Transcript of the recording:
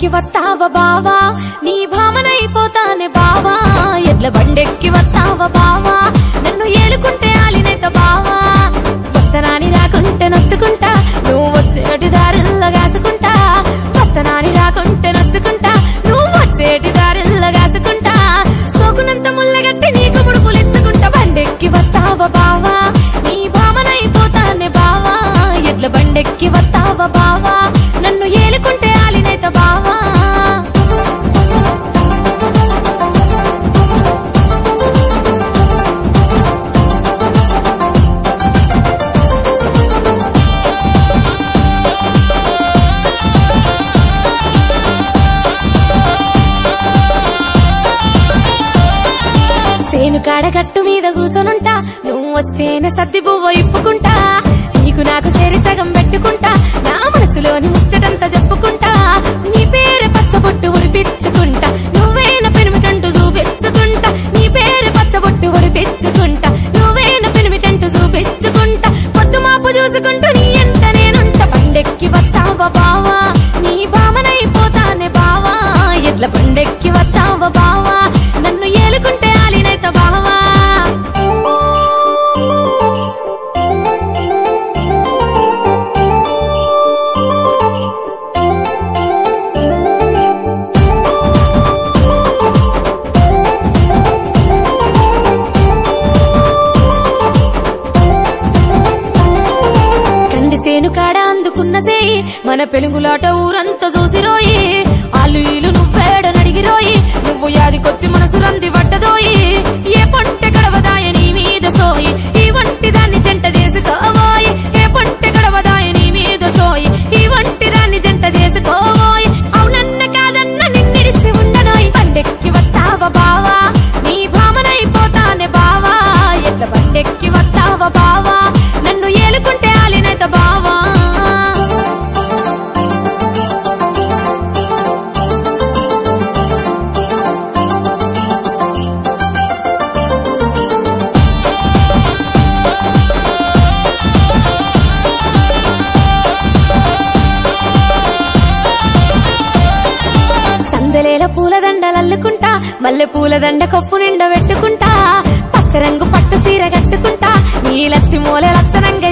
బండెక్కి వస్తావ బావా? నీ భామనైపోతానే బావా. ఎడ్ల బండెక్కి వస్తావ బావా? నన్ను ఏలుకుంటే ఆలినేత బావా. వత్తనాని రాకుంటే నచ్చుకుంటా. నువ్వు వచ్చేటి దారిల్ల కాసుకుంటా వత్తనాని రాకుంటే నచ్చుకుంటా. నువ్వు వచ్చేటి దారిల్ల కాసుకుంటా సోకునంత ముల్లగట్టి నీకు ముడుపులిచ్చుకుంటా. బండెక్కి వస్తావ బావా? నీ భామనైపోతానే బావా. ఎడ్ల బండెక్కి వస్తావ బావా? నన్ను కడగట్టు మీద కూసొనుంటా. నువ్వు వస్తేనే సర్ది పువ్వు అందుకున్న మన పెలుగులాట ఊరంతా చూసిరో సందలేల పూలదండలల్లుకుంటా మల్లె పూలదండ కొప్పు నిండా పెట్టుకుంటా పచ్చరంగు పట్టు సీర కట్టుకుంటా నీలచ్చి మూల లచ్చనంగా